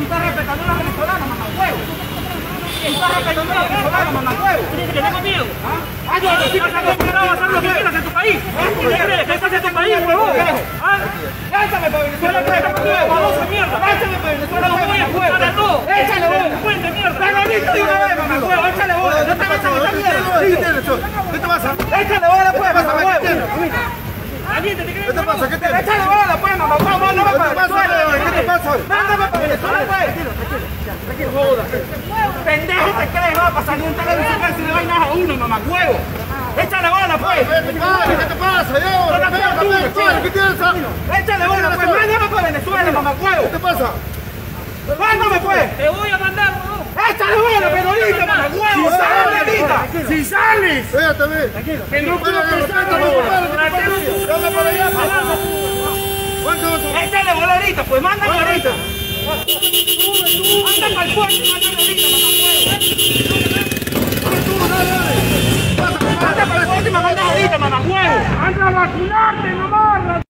Tú estás respetando a los mamá huevo. Estás respetando a los mamá huevo. Que ¿Ah? Te a hacer lo que en tu país. ¿Qué crees? ¿Qué pasa en tu país, ¿Ah? Para para voy todo. Échale bola. Puente mierda. Listo de una. Échale bola. No te vas a ¿Qué te pasa? Échale bola, pues, mamá huevo. ¿Qué te pasa? ¿Qué te pasa? Échale bola, pues, mamá. No. Pendejo te crees, va, para salir en televisión si le vainas a uno, mamá, huevo. Échale bola, pues. ¿Qué te pasa? ¿Qué chino. ¿Qué tienes? Échale bola, pues. Mándame para Venezuela, mamá, ¿Qué huevo. te pasa? Mándame, pues. ¡Te voy a mandar, huevón! Échale bola, pero ahorita, mamá, huevo. Sale ahorita. Si sales. Espérate, ve. Que no puedo Espérate, pensar, espérate, huevo. espérate, espérate. Dale para allá. ¿Cuánto vas a- Échale bola ahorita, pues mándame ahorita. Anda para el puerto y mándame ahorita, mamá huevo. Anda para el me mandas ahorita, mamá huevo. Anda a vacunarte, mamá.